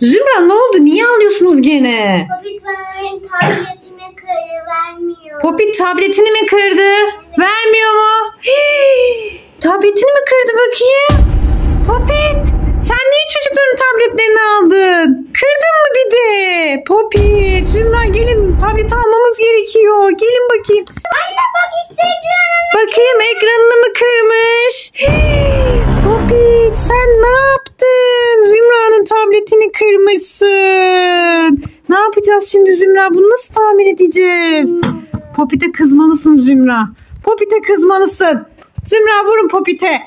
Zümra ne oldu? Niye ağlıyorsunuz gene? Popit bana benim tabletimi kırı vermiyor. Popit tabletini mi kırdı? Vermiyor mu? Hii, tabletini mi kırdı bakayım? Popit sen niye çocukların tabletlerini aldın? Kırdın mı bir de? Popit, Zümra gelin tablet almamız gerekiyor. Gelin bakayım. Anne bak işte ekranını. Bakayım ekranını mı kırmış? Hii, Popit sen ne yaptın? Zümra'nın tabletini kırmışsın. Ne yapacağız şimdi Zümra? Bunu nasıl tamir edeceğiz? Popit'e kızmalısın Zümra. Popit'e kızmalısın. Zümra vurun Popit'e.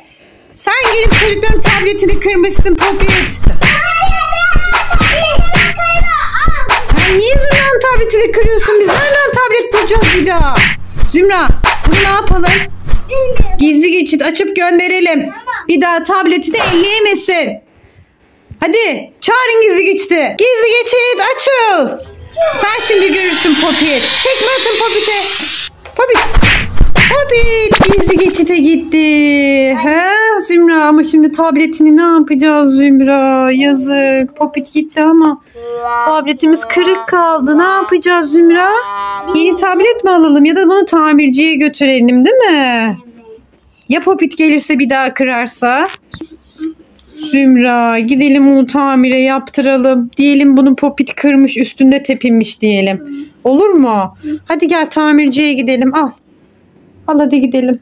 Sen gelip çocukların tabletini kırmışsın Popit. Sen niye Zümra'nın tabletini kırıyorsun? Biz nereden tablet bulacağız bir daha? Zümra bunu ne yapalım? Gizli geçit açıp gönderelim. Bir daha tabletini elleyemesin. Hadi çağırın gizli geçiti. Gizli geçit açıl. Sen şimdi görürsün Popit. Tekme atın Popit'e. Popit. Popit gizli geçite gitti. He Zümra ama şimdi tabletini ne yapacağız Zümra? Yazık. Popit gitti ama tabletimiz kırık kaldı. Ne yapacağız Zümra? Yeni tablet mi alalım ya da bunu tamirciye götürelim değil mi? Ya Popit gelirse bir daha kırarsa? Zümra gidelim onu tamire yaptıralım. Diyelim bunu Popit kırmış üstünde tepinmiş diyelim. Olur mu? Hadi gel tamirciye gidelim al. Al hadi gidelim.